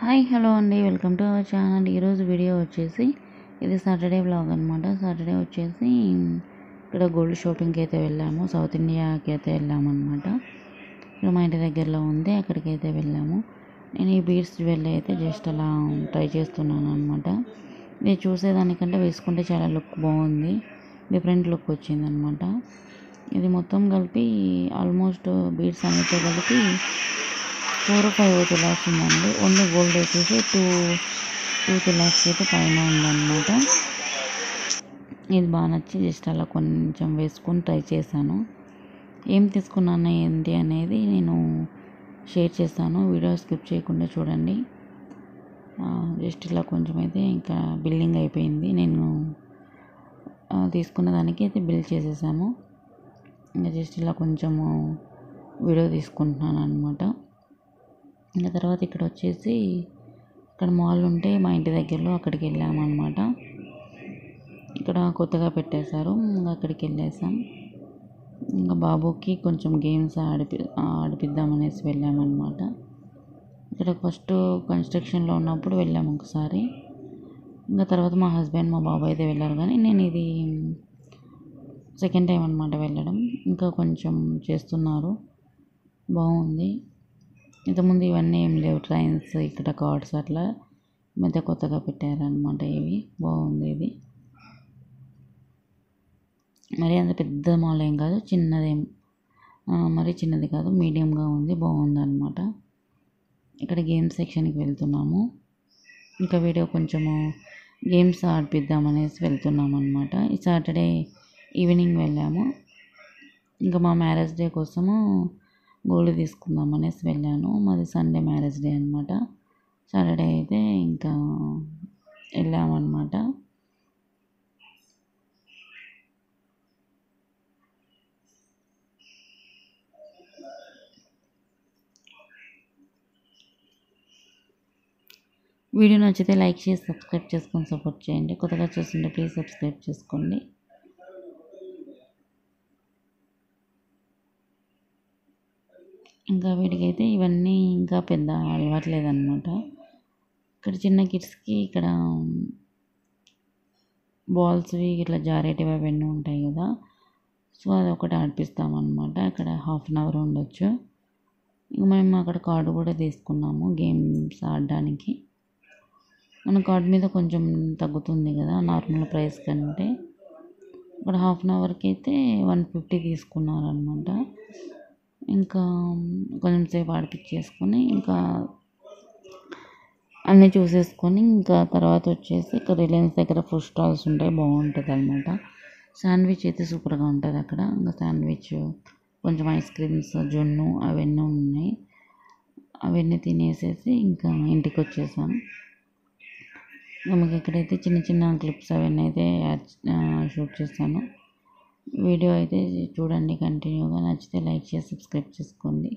Hi hello అండి. Welcome to our channel. ఈరోజు video వచ్చేసి ఇది సాటర్డే వ్లాగ్ అనమాట సాటర్డే వచ్చేసి ఇక్కడ గోల్డ్ షాపింగ్కి అయితే వెళ్ళాము. సౌత్ ఇండియాకి అయితే వెళ్ళాము అనమాట ఇక్కడ మా ఇంటి దగ్గరలో ఉంది. అక్కడికి అయితే వెళ్ళాము. నేను ఈ బీడ్స్ జ్యువెలరీ అయితే జస్ట్ అలా ట్రై చేస్తున్నాను అనమాట ఇది చూసేదానికంటే వేసుకుంటే చాలా లుక్ బాగుంది. డిఫరెంట్ లుక్ వచ్చింది అనమాట ఇది మొత్తం కలిపి ఆల్మోస్ట్ బీడ్స్ అన్నిటితో కలిపి ఫోర్ ఫైవ్ తులాస్ ఉందండి ఓన్లీ గోల్డ్ వచ్చేసి టూ టూ తులాస్ అయితే పైన ఉందన్నమాట. ఇది బాగా నచ్చి జస్ట్ అలా కొంచెం వేసుకొని ట్రై చేశాను. ఏం తీసుకున్నాను ఏంటి అనేది నేను షేర్ చేస్తాను. వీడియో స్కిప్ చేయకుండా చూడండి. జస్ట్ ఇలా కొంచెం అయితే ఇంకా బిల్లింగ్ అయిపోయింది. నేను తీసుకున్న దానికి అయితే బిల్ చేసేసాము. ఇంకా జస్ట్ ఇలా కొంచెము వీడియో తీసుకుంటున్నాను అనమాట ఇంకా తర్వాత ఇక్కడ వచ్చేసి ఇక్కడ మాల్ ఉంటే మా ఇంటి దగ్గరలో అక్కడికి వెళ్ళాము అనమాట ఇక్కడ కొత్తగా పెట్టేశారు ఇంకా అక్కడికి వెళ్ళేసాం. ఇంకా బాబుకి కొంచెం గేమ్స్ ఆడిపి ఆడిపిద్దామనేసి వెళ్ళామన్నమాట. ఇక్కడ ఫస్ట్ కన్స్ట్రక్షన్లో ఉన్నప్పుడు వెళ్ళాము ఒకసారి. ఇంకా తర్వాత మా హస్బెండ్ మా బాబు అయితే వెళ్ళారు కానీ నేను ఇది సెకండ్ టైం అనమాట వెళ్ళడం. ఇంకా కొంచెం చేస్తున్నారు. బాగుంది ఇంతకుముందు ఇవన్నీ ఏం లేవు. ట్రైన్స్ ఇక్కడ కార్డ్స్ అట్లా మధ్య కొత్తగా పెట్టారనమాట ఇవి. బాగుంది ఇది. మరి అంత పెద్ద మాల్ ఏం కాదు చిన్నదేం మరి చిన్నది కాదు మీడియంగా ఉంది బాగుంది అనమాట ఇక్కడ గేమ్స్ సెక్షన్కి వెళ్తున్నాము. ఇంకా వీడియో కొంచెము గేమ్స్ ఆడిపిద్దామనేసి వెళ్తున్నాం అనమాట ఈ సాటర్డే ఈవినింగ్ వెళ్ళాము. ఇంకా మా మ్యారేజ్ డే కోసము గోల్డ్ తీసుకుందాం అనేసి వెళ్ళాను. మాది సండే మ్యారేజ్ డే అనమాట సాటర్డే అయితే ఇంకా వెళ్ళామన్నమాట. వీడియో నచ్చితే లైక్ చేసి సబ్స్క్రైబ్ చేసుకొని సపోర్ట్ చేయండి. కొత్తగా చూస్తుంటే ప్లీజ్ సబ్స్క్రైబ్ చేసుకోండి. ఇంకా వీడికైతే ఇవన్నీ ఇంకా పెద్ద అలవాట్లేదన్నమాట. ఇక్కడ చిన్న కిడ్స్కి ఇక్కడ బాల్స్వి ఇట్లా జారేటివి అవన్నీ ఉంటాయి కదా. సో అది ఒకటి ఆడిపిస్తామన్నమాట. అక్కడ హాఫ్ అన్ అవర్ ఉండొచ్చు. ఇంక మేము అక్కడ కార్డు కూడా తీసుకున్నాము గేమ్స్ ఆడడానికి. మన కార్డు మీద కొంచెం తగ్గుతుంది కదా నార్మల్ ప్రైస్ కంటే. ఇక్కడ హాఫ్ అన్ అవర్కి అయితే వన్ ఫిఫ్టీ తీసుకున్నారనమాట ఇంకా కొంచెం సేపు ఆడిపించేసుకొని ఇంకా అన్నీ చూసేసుకొని ఇంకా తర్వాత వచ్చేసి ఇక్కడ రిలయన్స్ దగ్గర ఫుడ్ స్టాల్స్ ఉంటాయి బాగుంటుంది అనమాట శాండ్విచ్ అయితే సూపర్గా ఉంటుంది అక్కడ. ఇంకా శాండ్విచ్ కొంచెం ఐస్ క్రీమ్స్ జున్ను అవన్నీ ఉన్నాయి. అవన్నీ తినేసేసి ఇంకా ఇంటికి వచ్చేసాం. మాకు ఇక్కడైతే చిన్న చిన్న క్లిప్స్ అవన్నీ అయితే షూట్ చేస్తాను. వీడియో అయితే చూడండి కంటిన్యూగా. నచ్చితే లైక్ చేసి సబ్స్క్రైబ్ చేసుకోండి.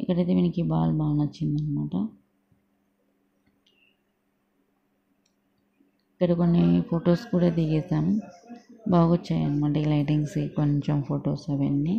ఇక్కడైతే మనకి బాల్ బాగా నచ్చింది అనమాట ఇక్కడ కొన్ని ఫొటోస్ కూడా దిగేసాము. బాగొచ్చాయి అనమాట ఈ లైటింగ్స్ కొంచెం ఫొటోస్ అవన్నీ.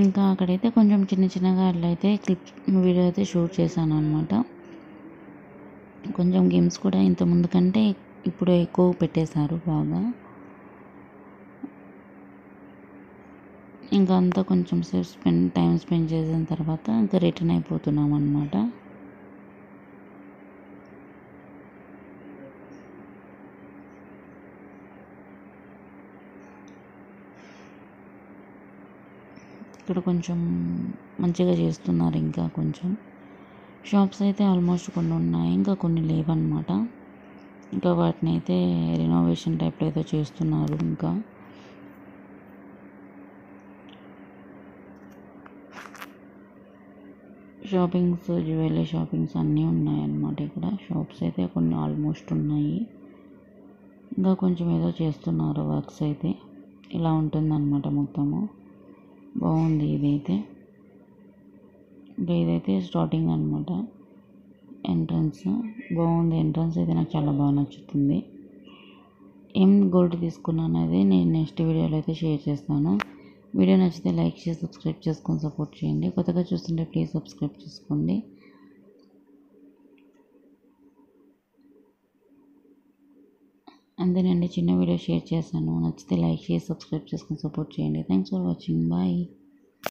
ఇంకా అక్కడైతే కొంచెం చిన్న చిన్నగా అట్లయితే క్లిప్స్ వీడియో అయితే షూట్ చేశాను అనమాట కొంచెం గేమ్స్ కూడా ఇంతకుముందు కంటే ఇప్పుడు ఎక్కువ పెట్టేశారు బాగా. ఇంకా అంతా కొంచెం సేపు స్పెండ్ టైం స్పెండ్ చేసిన తర్వాత ఇంకా రిటర్న్ అయిపోతున్నాం అనమాట ఇక్కడ కొంచెం మంచిగా చేస్తున్నారు ఇంకా కొంచెం. షాప్స్ అయితే ఆల్మోస్ట్ కొన్ని ఉన్నాయి ఇంకా కొన్ని లేవన్నమాట. ఇంకా వాటిని అయితే రినోవేషన్ టైప్లో అయితే చేస్తున్నారు ఇంకా. షాపింగ్స్ జ్యువెలరీ షాపింగ్స్ అన్నీ ఉన్నాయన్నమాట ఇక్కడ. షాప్స్ అయితే కొన్ని ఆల్మోస్ట్ ఉన్నాయి. ఇంకా కొంచెం ఏదో చేస్తున్నారు వర్క్స్ అయితే. ఇలా ఉంటుందన్నమాట మొత్తము. బాగుంది ఇదైతే. ఇదైతే స్టార్టింగ్ అనమాట ఎంట్రన్స్ బాగుంది ఎంట్రన్స్ అయితే నాకు చాలా బాగా నచ్చుతుంది. ఏం గోల్డ్ తీసుకున్నాను అనేది నేను నెక్స్ట్ వీడియోలో అయితే షేర్ చేస్తాను. వీడియో నచ్చితే లైక్ చేసి సబ్స్క్రైబ్ చేసుకొని సపోర్ట్ చేయండి. కొత్తగా చూస్తుంటే ప్లీజ్ సబ్స్క్రైబ్ చేసుకోండి. అంతేనండి చిన్న వీడియో షేర్ చేశాను. నచ్చితే లైక్ చేసి సబ్స్క్రైబ్ చేసుకొని సపోర్ట్ చేయండి. Thanks for watching bye